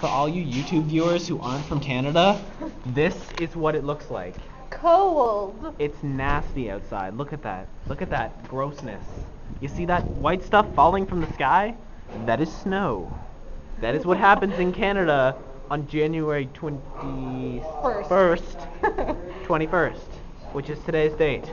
For all you YouTube viewers who aren't from Canada, this is what it looks like. Cold. It's nasty outside. Look at that. Look at that grossness. You see that white stuff falling from the sky? That is snow. That is what happens in Canada on January 21st, 21st, which is today's date.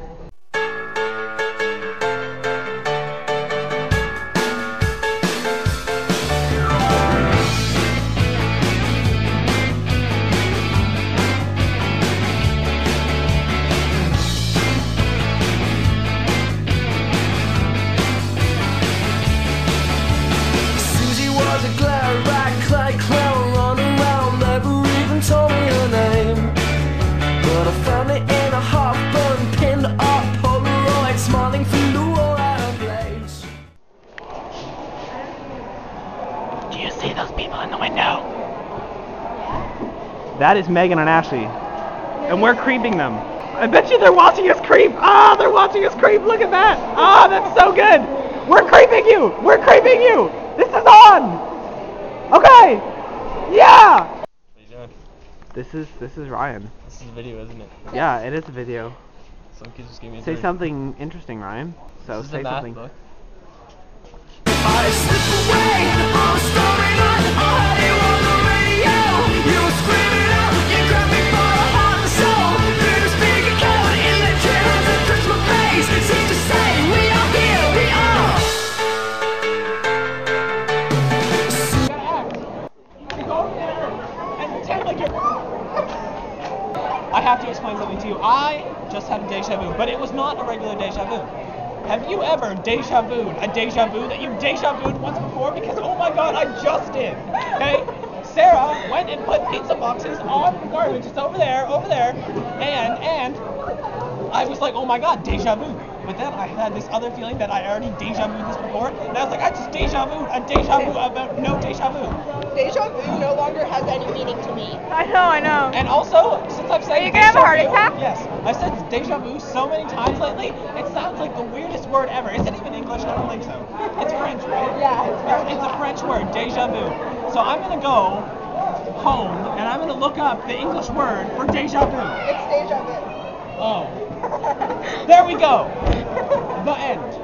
That is Megan and Ashley. And we're creeping them. I bet you they're watching us creep. Ah, they're watching us creep. Look at that. Ah, that's so good. We're creeping you. We're creeping you. This is on. Okay. Yeah. What are you doing? This is this is Ryan. This is a video, isn't it? Yeah, it is a video. Some kids just gave me Say something interesting, Ryan. So say something. book. I have to explain something to you. I just had a deja vu, but it was not a regular deja vu. Have you ever deja vu a deja vu that you've deja vued once before? Because oh my god, I just did. Okay? Sara went and put pizza boxes on garbage. It's over there, over there, and and I was like, oh my god, deja vu. But then I had this other feeling that I already deja vued this before, and I was like, I just deja vu a deja vu about no deja vu. Deja vu no longer has any meaning to me. I know, I know. And also, since I've said Are you gonna have a heart vu- attack? Yes, I've said deja vu so many times lately. It sounds like the weirdest word ever. Is it even English? I don't think so. It's French, right? Yeah, it's French. It's a French word, deja vu. So I'm gonna go home and I'm gonna look up the English word for deja vu. It's deja vu. Oh, there we go. The end.